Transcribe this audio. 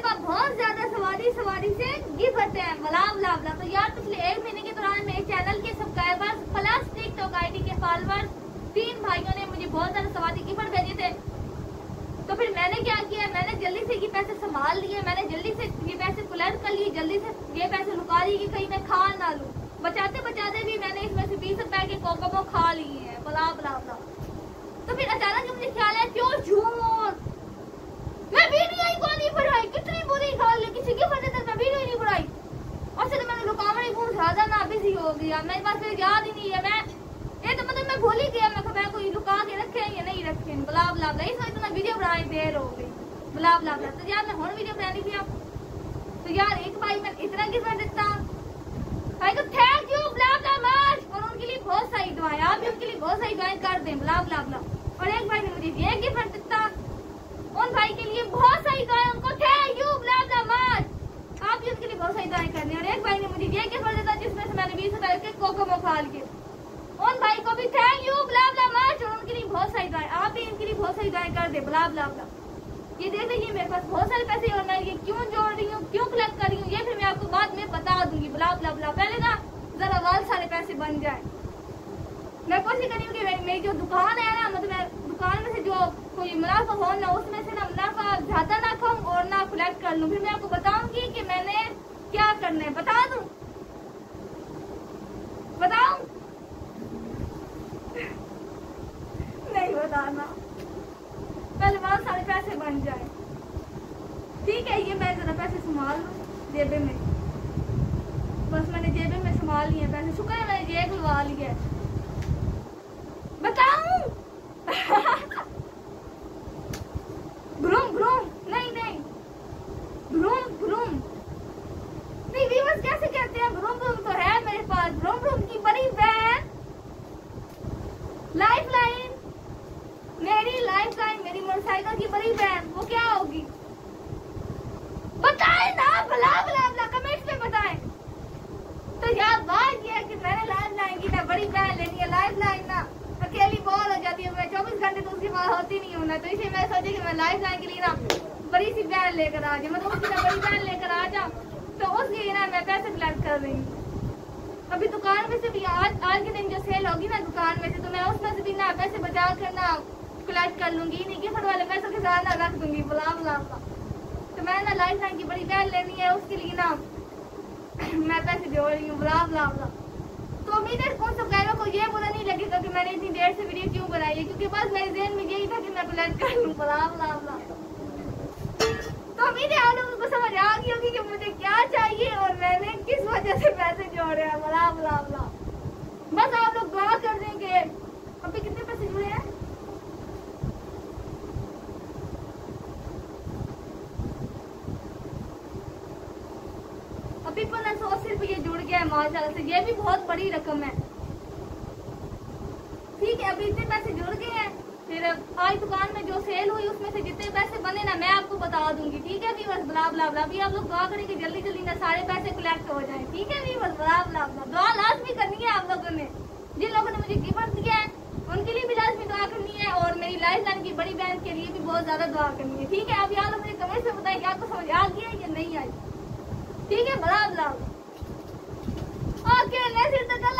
मेरे पास बहुत ज़्यादा सवारी सवारी से गिफ्ट है। बला बला तो यार, पिछले एक महीने के दौरान मेरे चैनल के सब्सक्राइबर्स प्लस टिकटॉक आईडी के फॉलोअर्स तीन भाइयों ने मुझे बहुत ज़्यादा सवारी गिफ्ट भेजे थे। तो फिर मैंने क्या किया? मैंने जल्दी से ये पैसे संभाल लिए। मैंने जल्दी से ये पैसे कलेक्ट कर लिए। जल्दी से ये पैसे लुका लिए कि कहीं मैं खा ना लूँ। बचाते बचाते भी मैंने इसमें से बीस रुपए के कोकोमो खा लिए हैं। बला बला तो फिर अचानक मुझे ख्याल है क्यों झूठ मैं वीडियो ही को नहीं बढ़ाई कितनी बुरी गाल है किसी की वजह से मैं वीडियो ही नहीं बढ़ाई और से तो मैंने लुकावड़ी फ़ोन ज़्यादा ना बिज़ी हो गया। मेरे पास याद ही नहीं है। मैं ये तो मतलब मैं भूल ही गया। मैं मैं कोई लुका के रखे या नहीं रखे बुला बुला बुला। सो इतना वीडियो बनाने देर हो गई। बुला बुला तो यार मैं हूँ वीडियो बनानी थी आप तो यार एक भाई मैं इतना गिफ्ट देता भाई को थैंक यू बुला बुला मार और उनके लिए बहुत सारी दुआएँ। आप भी उनके लिए बहुत सारी दुआएँ कर दें। बुला बुला बुला और एक भाई ने मुझे ये गिफ्ट देता उन भाई के लिए बहुत सारी दुआएँ उनको थैंक यू बुला बुला मच आप भी उनके लिए बहुत करनी और एक भाई ने मुझे ये जिसमें से मैंने बीस रुपए के के? उन भाई को भी thank you blah blah much उनके लिए बहुत आप भी इनके लिए बहुत कर दे ब्ला ब्ला ब्ला ये मेरे पास बहुत सारे पैसे और मैं ये क्यों जोड़ रही हूँ क्यों कर रही हूँ ये फिर मैं आपको बाद में बता दूँगी ब्ला ब्ला ब्ला पहले ना जरा सारे पैसे बन जाए। मैं कोशिश करी हूँ कि मेरी, जो दुकान है ना मतलब मैं दुकान में से जो कोई मुनाफा हो ना उसमें से ना मुनाफा ज़्यादा ना खाऊं और ना कलेक्ट कर लूँ। फिर मैं आपको बताऊँगी कि मैंने क्या करना है बता दूँ बताऊँ बताना पहले बहुत सारे पैसे बन जाए। ठीक है, ये मैं जरा पैसे संभाल लूँ जेबे में। बस मैंने जेबे में संभाल लिए पैसे। शुक्र है मैंने जेब खुलवा लिया है। लाइफ लाइन मेरी लाइफ लाइन मेरी मोटरसाइकिल की बड़ी बहन, वो क्या होगी? बताए ना, भला भला भला कमेंट में बताएँ। तो यार, बात ये है कि मैंने लाइफ लाइन की ना, बड़ी बहन लेनी है लाइफ लाइन ना। अकेली बोर हो जाती है, मैं चौबीस घंटे तो उसके पास होती नहीं हूँ तो इसलिए मैं सोची कि मैं लाइफ लाइन के लिए ना, बड़ी सी बहन लेकर आ जाऊँ मतलब उसकी बड़ी बहन लेकर आ जाऊँ तो उसके लिए ना मैं पैसे कलेक्ट कर रही हूँ। अभी दुकान में से भी आज आज के दिन जो सेल होगी ना, दुकान में से तो मैं उसमें से कलेक्ट कर लूँगी, नहीं गिफ्ट वाले पैसों के साथ ना रख दूँगी, बुला बुला बुला। तो मैं ना लाइफ लाइन की बड़ी बैन लेनी है, उसके लिए ना मैं पैसे जोड़ रही हूँ, बुला बुला बुला। तो उम्मीद है उन सब्सक्राइबर को ये बुरा नहीं लगेगा कि मैंने इतनी देर से वीडियो क्यों बनाई है, क्योंकि बस मेरे जहन में यही था कि मैं कलेक्ट कर लूँ, बुला बुला बुला। तो उम्मीद है आप लोगों को समझ आ गई होगी कि मुझे क्या चाहिए और मैंने किस वजह से पैसे जोड़े हैं, बला बला बला। बस आप लोग दुआ कर देंगे अभी कितने पैसे जुड़े हैं अभी पंद्रह सौ अस्सी रुपये जुड़ गया है, माशाल्लाह से। ये भी बहुत बड़ी रकम है। ठीक है, अभी इतने पैसे जुड़ गए हैं। फिर आज दुकान में जो सेल हुई, उसमें से जितने पैसे बने ना, मैं आपको बता दूँगी। ठीक है वीवर्स बला बला बला अभी आप लोग दुआ करें कि जल्दी जल्दी ना सारे पैसे कलेक्ट हो जाए। ठीक है वीवर्स बला बला बला दुआ लाजमी करनी है आप लोगों ने। जिन लोगों ने मुझे गिफ्ट दिया है, उनके लिए भी लाजमी दुआ करनी है और मेरी लाइफ लाइन की बड़ी बहन के लिए भी बहुत ज़्यादा दुआ करनी है। ठीक है अब यहाँ लोग मुझे कमेंट से बताएँ कि आपको समझ आ गया आई ठीक है बड़ा बदलाव ओके नेक्स्ट तक अल्लाह हाफिज